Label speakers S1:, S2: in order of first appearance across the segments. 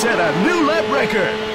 S1: Set a new lap record.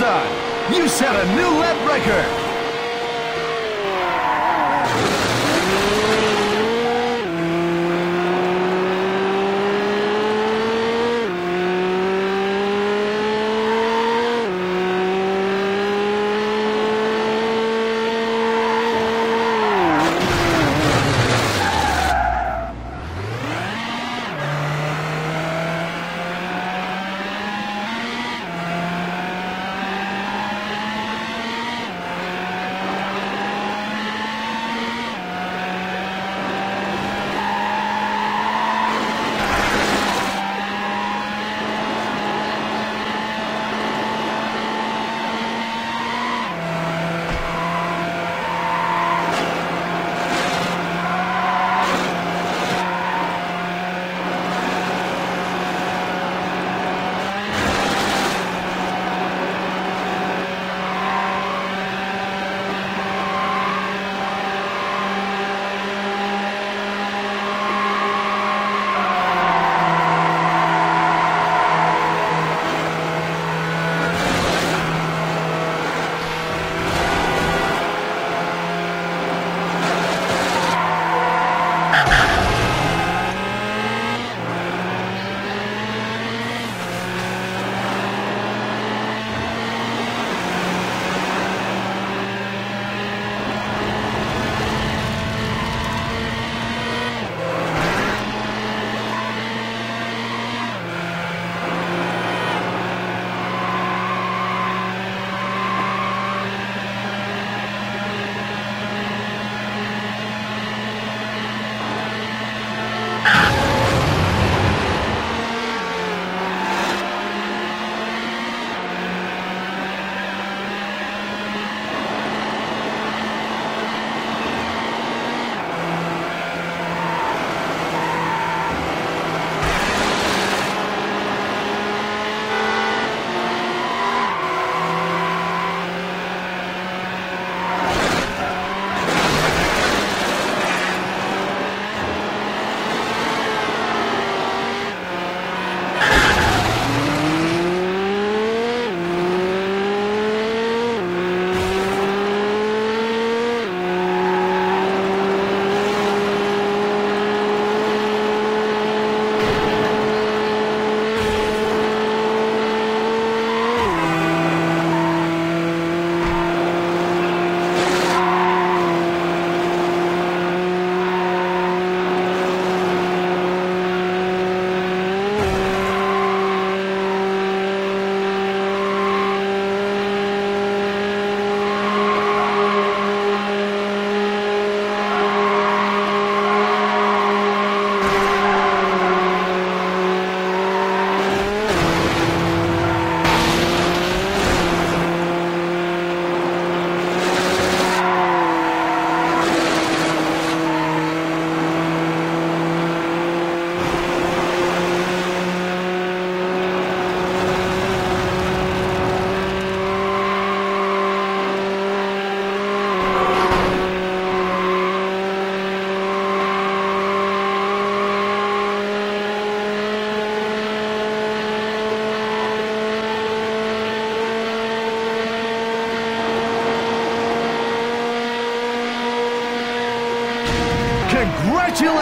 S1: Done. You set a new lap record.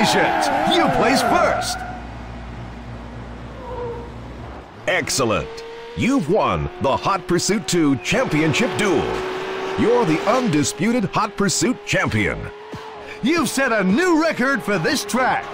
S1: Congratulations! You placed first!
S2: Excellent! You've won the Hot Pursuit 2 Championship Duel. You're the undisputed Hot Pursuit champion.
S1: You've set a new record for this track.